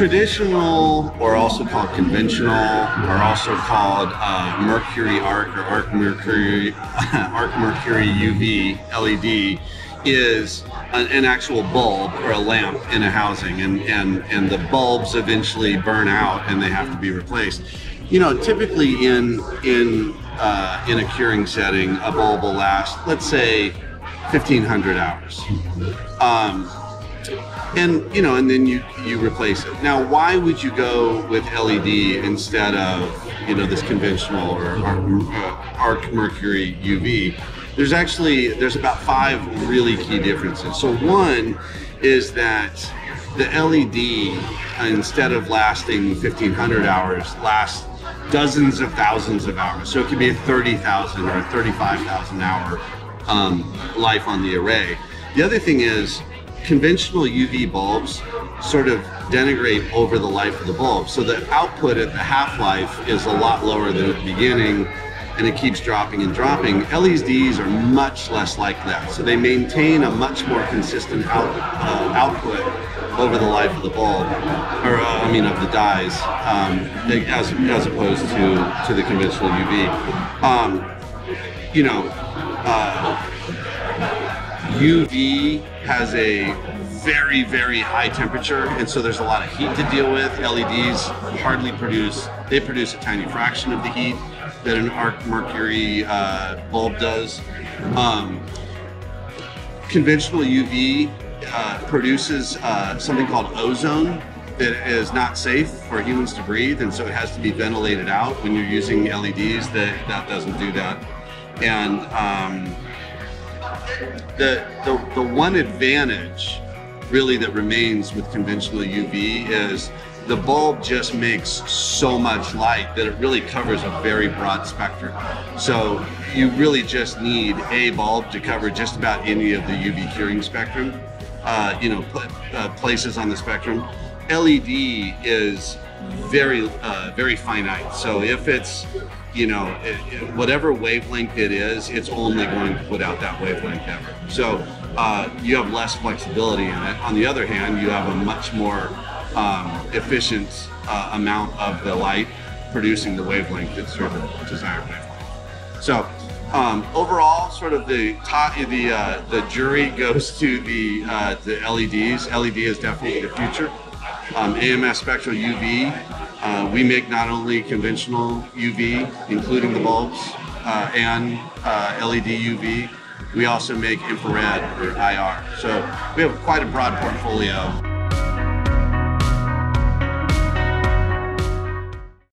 traditional, or also called conventional, or also called uh, mercury arc or arc mercury arc mercury UV LED is an, an, actual bulb or a lamp in a housing, and, and and the bulbs eventually burn out and they have to be replaced. You know, typically in in uh, in a curing setting, a bulb will last, let's say, 1500 hours. Um, and you know, and then you you replace it. Now, why would you go with LED instead of you know this conventional or arc, uh, mercury UV? There's actually there's about five really key differences. So one is that the LED instead of lasting 1500 hours lasts dozens of thousands of hours. So it could be a 30,000 or a 35,000 hour um, life on the array. The other thing is conventional UV bulbs sort of denigrate over the life of the bulb. So the output at the half-life is a lot lower than at the beginning and it keeps dropping and dropping. LEDs are much less like that. So they maintain a much more consistent out, uh, output over the life of the bulb, or uh, I mean of the dies, um, as, as opposed to, to the conventional UV. Um, you know, uh, UV has a very, very high temperature, and so there's a lot of heat to deal with. LEDs hardly produce, they produce a tiny fraction of the heat that an arc mercury uh, bulb does. Um, conventional UV uh, produces uh, something called ozone that is not safe for humans to breathe, and so it has to be ventilated out when you're using LEDs. That that doesn't do that, and um, the, the the one advantage really that remains with conventional UV is the bulb just makes so much light that it really covers a very broad spectrum. So you really just need a bulb to cover just about any of the UV curing spectrum, uh, you know, uh, places on the spectrum. LED is very, uh, very finite. So if it's, you know, it, it, whatever wavelength it is, it's only going to put out that wavelength ever. So uh, you have less flexibility in it. On the other hand, you have a much more um, efficient uh, amount of the light producing the wavelength that's sort of desired wavelength. So um, overall, sort of the the uh, the jury goes to the uh, the LEDs. LED is definitely the future. Um, AMS Spectral UV. Uh, we make not only conventional UV, including the bulbs, uh, and uh, LED UV. We also make infrared or IR. So we have quite a broad portfolio.